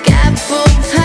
like apples. Oh,